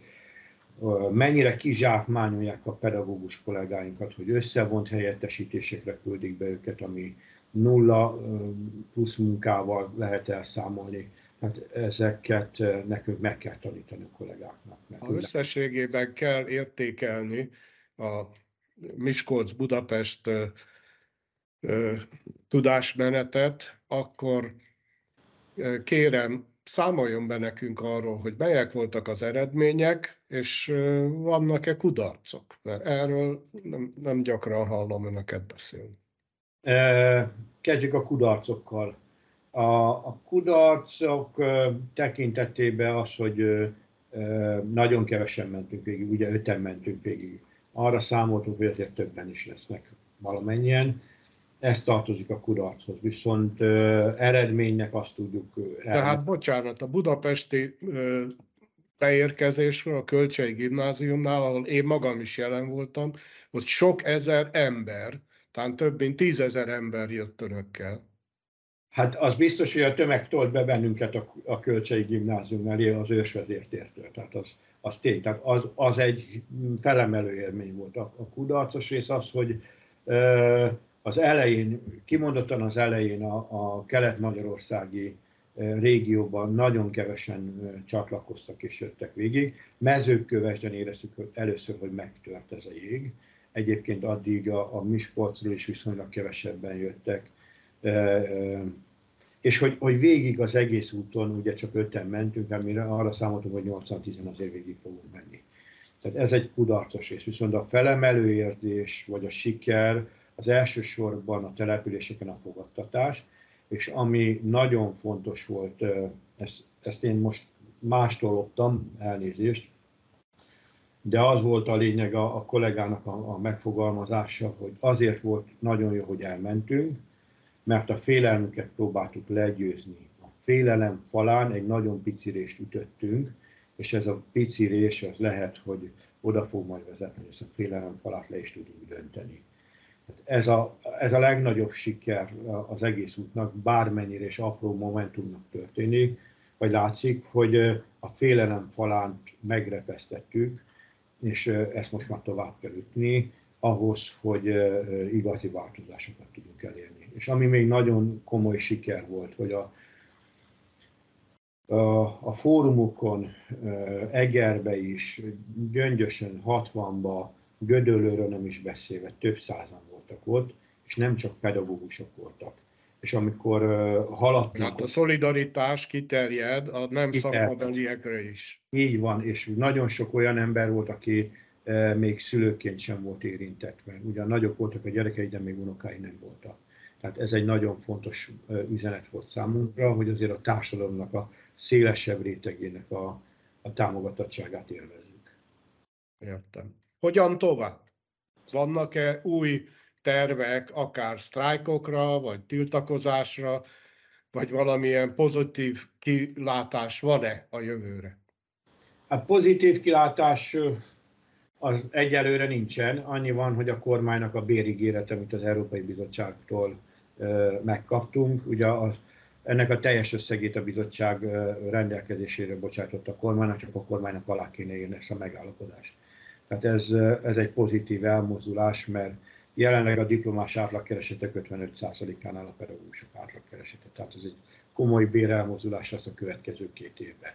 mennyire kizsákmányolják a pedagógus kollégáinkat, hogy összevont helyettesítésekre küldik be őket, ami nulla plusz munkával lehet elszámolni. Hát ezeket nekünk meg kell tanítani a kollégáknak. Mert a összességében kell értékelni a Miskolc-Budapest tudásmenetet, akkor kérem, számoljon be nekünk arról, hogy melyek voltak az eredmények, és vannak-e kudarcok? Mert erről nem, nem gyakran hallom önöket beszélni. Kezdjük a kudarcokkal. A, a kudarcok tekintetében az, hogy nagyon kevesen mentünk végig, ugye öten mentünk végig. Arra számoltunk, hogy azért többen is lesznek valamennyien ez tartozik a kudarchoz. Viszont eredménynek azt tudjuk... Tehát bocsánat, a budapesti beérkezésről a Kölcsei Gimnáziumnál, ahol én magam is jelen voltam, ott sok ezer ember, talán több mint tízezer ember jött önökkel. Hát az biztos, hogy a tömeg tolt be bennünket a, a Kölcsei Gimnázium elé az ősvezértértől. Tehát az, az tény, tehát az, az egy felemelő élmény volt. A, a kudarcos rész az, hogy uh, az elején, kimondottan az elején a, a kelet-magyarországi régióban nagyon kevesen csatlakoztak és jöttek végig. Mezőkövesden éreztük hogy először, hogy megtört ez a jég. Egyébként addig a, a Miskolcról is viszonylag kevesebben jöttek. És hogy, hogy végig az egész úton, ugye csak öten mentünk, amire arra számoltunk, hogy 80-10 azért végig fogunk menni. Tehát ez egy kudarcos rész. Viszont a felemelő érzés, vagy a siker, az elsősorban a településeken a fogadtatás, és ami nagyon fontos volt, ezt, ezt én most mástól loptam, elnézést, de az volt a lényeg a, a kollégának a, a megfogalmazása, hogy azért volt nagyon jó, hogy elmentünk, mert a félelmüket próbáltuk legyőzni. A félelem falán egy nagyon pici részt ütöttünk, és ez a pici rés az lehet, hogy oda fog majd vezetni, ezt a félelem falát le is tudunk dönteni. Ez a, ez a legnagyobb siker az egész útnak, bármennyire és apró momentumnak történik, vagy látszik, hogy a félelem falán megrepesztettük, és ezt most már tovább kell ütni, ahhoz, hogy igazi változásokat tudunk elérni. És ami még nagyon komoly siker volt, hogy a, a, a fórumokon, Egerbe is, Gyöngyösön, 60-ba, Gödöllőről nem is beszélve, több százan voltak ott, és nem csak pedagógusok voltak. És amikor haladtunk... Hát a szolidaritás kiterjed a nem szakmabeliekre is. Így van, és nagyon sok olyan ember volt, aki még szülőként sem volt érintett, mert ugyan nagyok voltak a gyerekei, de még unokái nem voltak. Tehát ez egy nagyon fontos üzenet volt számunkra, hogy azért a társadalomnak a szélesebb rétegének a, a támogatottságát élvezzük. Értem. Hogyan tovább? Vannak-e új tervek, akár sztrájkokra, vagy tiltakozásra, vagy valamilyen pozitív kilátás van-e a jövőre? A pozitív kilátás az egyelőre nincsen. Annyi van, hogy a kormánynak a bérigérete, amit az Európai Bizottságtól megkaptunk. Ugye az, ennek a teljes összegét a bizottság rendelkezésére bocsátott a kormánynak, csak a kormánynak alá kéne írni ezt a megállapodást. Tehát ez, ez egy pozitív elmozdulás, mert jelenleg a diplomás átlagkeresetek 55%-án áll a pedagógusok átlagkeresete. Tehát ez egy komoly bérelmozdulás lesz a következő két évben.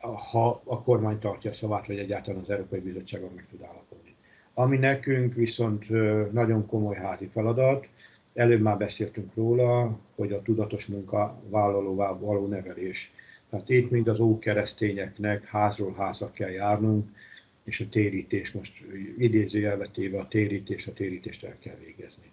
Ha a kormány tartja a szavát, vagy egyáltalán az Európai Bizottságon meg tud állapodni. Ami nekünk viszont nagyon komoly házi feladat, Előbb már beszéltünk róla, hogy a tudatos munkavállalóvá való nevelés. Tehát itt mind az ókeresztényeknek házról házra kell járnunk, és a térítés, most idézőjelvetéve a térítés, a térítést el kell végezni.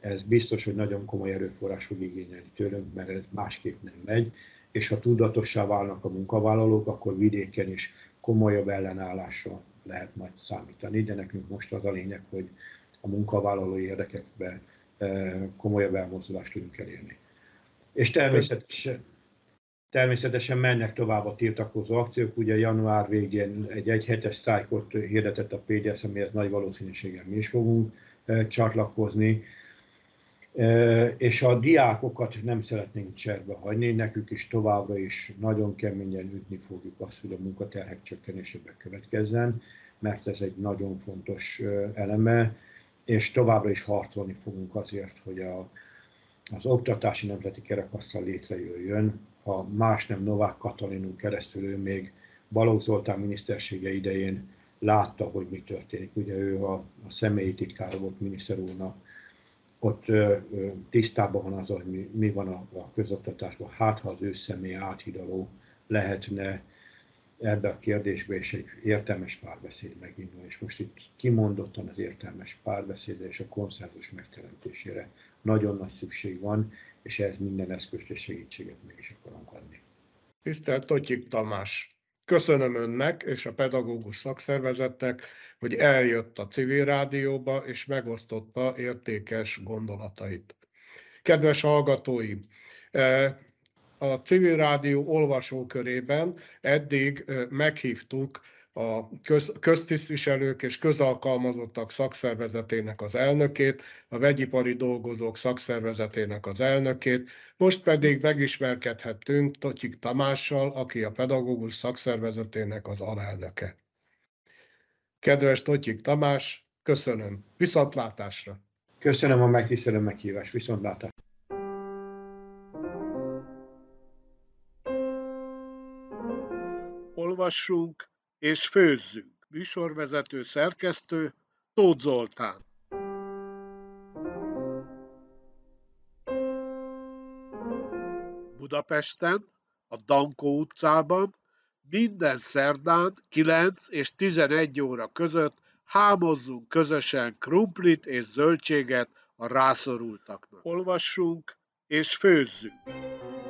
Ez biztos, hogy nagyon komoly erőforrás fog igényelni tőlünk, mert ez másképp nem megy, és ha tudatossá válnak a munkavállalók, akkor vidéken is komolyabb ellenállásra lehet majd számítani, de nekünk most az a lényeg, hogy a munkavállalói érdekekbe komolyabb elmozdulást tudunk elérni. És természetesen, természetesen mennek tovább a tiltakozó akciók. Ugye január végén egy egyhetes sztrájkot hirdetett a PDS, amihez nagy valószínűséggel mi is fogunk csatlakozni. És a diákokat nem szeretnénk cserbe hagyni, nekük is továbbra is nagyon keményen ütni fogjuk azt, hogy a munkaterhek csökkenésében következzen, mert ez egy nagyon fontos eleme és továbbra is harcolni fogunk azért, hogy a, az oktatási nemzeti kerekasztal létrejöjjön. Ha más nem Novák Katalinunk keresztül, ő még Balogh Zoltán minisztersége idején látta, hogy mi történik. Ugye ő a, a személyi titkára volt miniszter úrnak, ott tisztában van az, hogy mi, van a, a közoktatásban. Hát, ha az ő személy áthidaló lehetne ebbe a kérdésbe is egy értelmes párbeszéd megindul, és most itt kimondottan az értelmes párbeszédre és a konszenzus megteremtésére nagyon nagy szükség van, és ehhez minden eszközt és segítséget meg is akarunk adni. Tisztelt Totyik Tamás! Köszönöm önnek és a pedagógus szakszervezetnek, hogy eljött a civil rádióba és megosztotta értékes gondolatait. Kedves hallgatóim! a civil rádió olvasókörében eddig meghívtuk a köz, köztisztviselők és közalkalmazottak szakszervezetének az elnökét, a vegyipari dolgozók szakszervezetének az elnökét, most pedig megismerkedhettünk Totyik Tamással, aki a pedagógus szakszervezetének az alelnöke. Kedves Totyik Tamás, köszönöm. Viszontlátásra! Köszönöm a megtisztelő meghívást. Viszontlátásra! olvassunk és főzzünk. Műsorvezető szerkesztő Tóth Zoltán. Budapesten, a Dankó utcában minden szerdán 9 és 11 óra között hámozzunk közösen krumplit és zöldséget a rászorultaknak. Olvassunk és főzzünk!